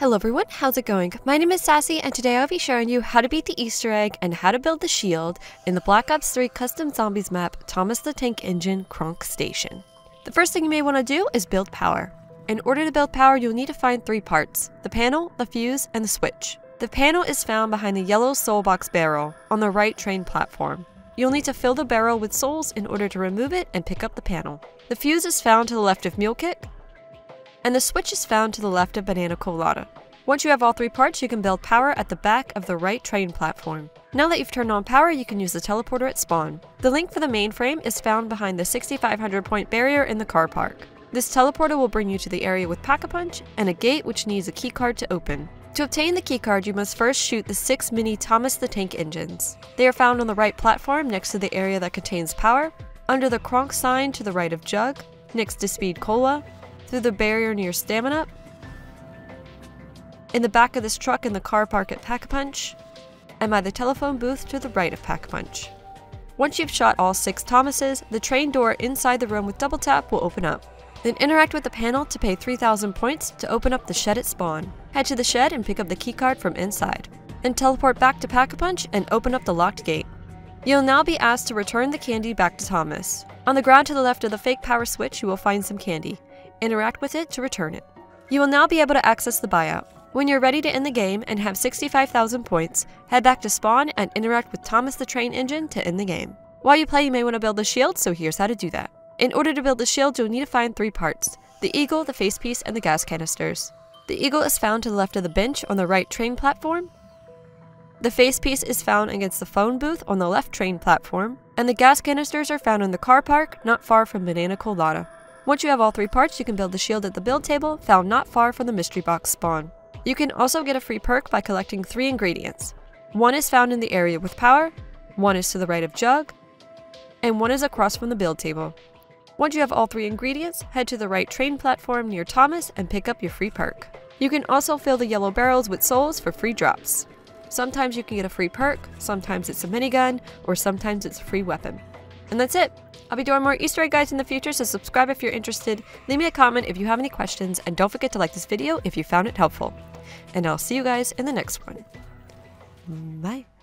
Hello everyone, how's it going? My name is Sassy and today I'll be showing you how to beat the easter egg and how to build the shield in the Black Ops 3 Custom Zombies map Thomas the Tank Engine Cronk Station. The first thing you may want to do is build power. In order to build power, you'll need to find three parts, the panel, the fuse, and the switch. The panel is found behind the yellow soul box barrel on the right train platform. You'll need to fill the barrel with souls in order to remove it and pick up the panel. The fuse is found to the left of Mule Kick, and the switch is found to the left of Banana Colada. Once you have all three parts, you can build power at the back of the right train platform. Now that you've turned on power, you can use the teleporter at spawn. The link for the mainframe is found behind the 6500 point barrier in the car park. This teleporter will bring you to the area with Pack-a-Punch and a gate which needs a keycard to open. To obtain the keycard, you must first shoot the six mini Thomas the Tank engines. They are found on the right platform next to the area that contains power, under the Cronk sign to the right of Jug, next to Speed Cola, through the barrier near Stamina, in the back of this truck in the car park at Pack-a-Punch, and by the telephone booth to the right of Pack-a-Punch. Once you've shot all six Thomases, the train door inside the room with double tap will open up. Then interact with the panel to pay 3000 points to open up the shed at spawn. Head to the shed and pick up the keycard from inside. Then teleport back to Pack-a-Punch and open up the locked gate. You'll now be asked to return the candy back to Thomas. On the ground to the left of the fake power switch, you will find some candy. Interact with it to return it. You will now be able to access the buyout. When you're ready to end the game and have 65,000 points, head back to spawn and interact with Thomas the Train Engine to end the game. While you play, you may want to build a shield, so here's how to do that. In order to build the shield, you'll need to find three parts, the eagle, the face piece, and the gas canisters. The eagle is found to the left of the bench on the right train platform. The face piece is found against the phone booth on the left train platform, and the gas canisters are found in the car park not far from Banana Colada. Once you have all three parts, you can build the shield at the build table, found not far from the mystery box spawn. You can also get a free perk by collecting three ingredients. One is found in the area with power, one is to the right of Jug, and one is across from the build table. Once you have all three ingredients, head to the right train platform near Thomas and pick up your free perk. You can also fill the yellow barrels with souls for free drops. Sometimes you can get a free perk, sometimes it's a minigun, or sometimes it's a free weapon. And that's it. I'll be doing more Easter egg guides in the future, so subscribe if you're interested, leave me a comment if you have any questions, and don't forget to like this video if you found it helpful. And I'll see you guys in the next one. Bye.